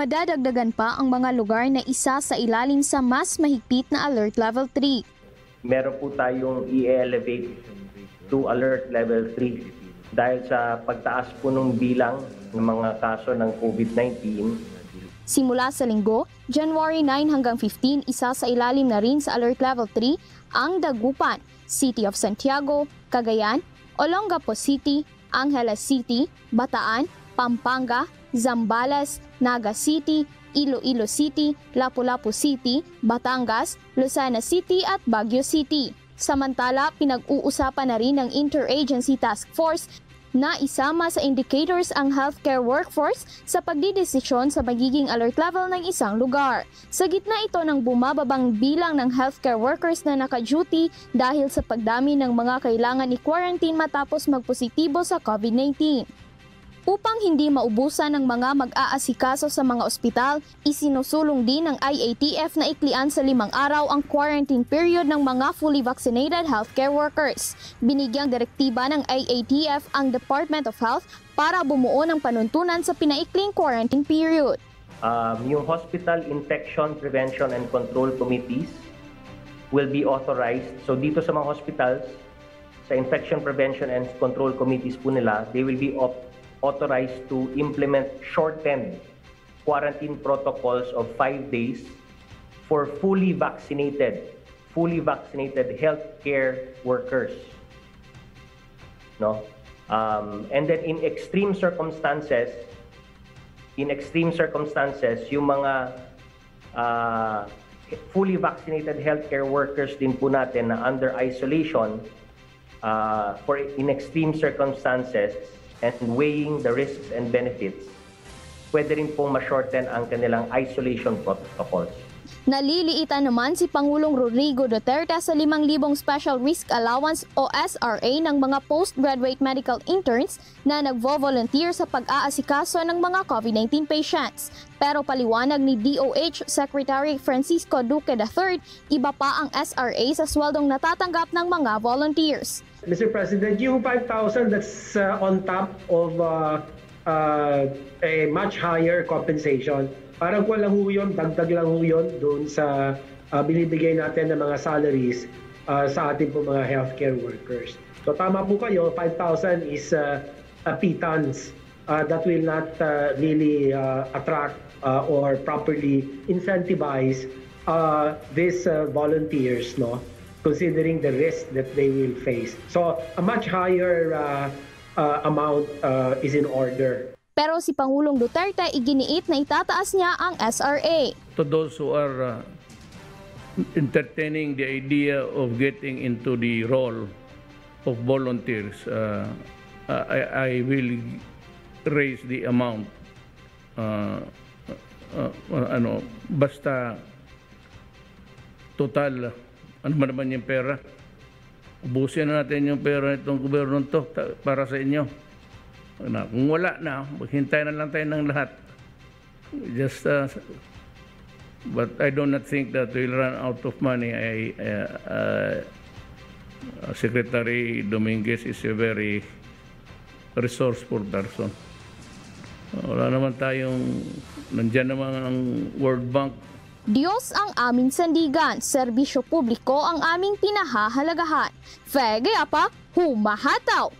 Madadagdagan pa ang mga lugar na isa sa ilalim sa mas mahigpit na Alert Level 3. meron po tayong i-elevate to alert level 3 dahil sa pagtaas po ng bilang ng mga kaso ng COVID-19 Simula sa linggo, January 9 hanggang 15, isa sa ilalim na rin sa Alert Level 3 ang Dagupan, City of Santiago, Cagayan, Olongapo City, Angeles City, Bataan, Pampanga, Zambales, Naga City, Iloilo City, Lapu-Lapu City, Batangas, Lucena City at Baguio City. Samantala, pinag-uusapan na rin ng Interagency Task Force na isama sa indicators ang healthcare workforce sa pagdidesisyon sa magiging alert level ng isang lugar. Sa gitna ito ng bumababang bilang ng healthcare workers na naka-duty dahil sa pagdami ng mga kailangan i-quarantine matapos magpositibo sa COVID-19. Upang hindi maubusan ng mga mag-aasikaso sa mga ospital, isinusulong din ng IATF na iklian sa limang araw ang quarantine period ng mga fully vaccinated healthcare workers. Binigyang direktiba ng IATF ang Department of Health para bumuo ng panuntunan sa pinaikling quarantine period. um, yung Hospital Infection Prevention and Control Committees will be authorized. So dito sa mga hospitals, sa Infection Prevention and Control Committees po nila, they will be op- authorized to implement shortened quarantine protocols of five days for fully vaccinated, fully vaccinated healthcare workers. No? Um, and then in extreme circumstances, in extreme circumstances, yung mga uh, fully vaccinated healthcare workers din po natin na under isolation uh, for in extreme circumstances and weighing the risks and benefits, pwede rin pong ma-shorten ang kanilang isolation protocols. Naliliitan naman si Pangulong Rodrigo Duterte sa 5,000 Special Risk Allowance o SRA ng mga postgraduate medical interns na nagvo-volunteer sa pag-aasikaso ng mga COVID-19 patients. Pero paliwanag ni DOH Secretary Francisco Duque III, iba pa ang SRA sa sweldong natatanggap ng mga volunteers. Mr. President, yung 5,000 that's uh, on top of uh, uh, a much higher compensation. Parang lang ho yun, dagdag lang ho yun doon sa uh, binibigay natin ng mga salaries uh, sa ating po mga healthcare workers. So tama po kayo, 5,000 is uh, a pittance uh, that will not uh, really uh, attract uh, or properly incentivize uh, these uh, volunteers, no? considering the risk that they will face. So a much higher uh, uh, amount uh, is in order. Pero si Pangulong Duterte iginiit na itataas niya ang SRA. to those who are uh, entertaining the idea of getting into the role of volunteers, uh, I, I will raise the amount. Uh, uh, uh, ano, basta total, ano man naman yung pera, ubusin na natin yung pera nitong gobyerno to para sa inyo. Na, kung wala na, maghintay na lang tayo ng lahat. Just, uh, but I do not think that we'll run out of money. I, uh, uh, Secretary Dominguez is a very resourceful person. Wala naman tayong, nandyan naman ang World Bank, Diyos ang aming sandigan, serbisyo publiko ang aming pinahahalagahan. Fege apa, humahataw!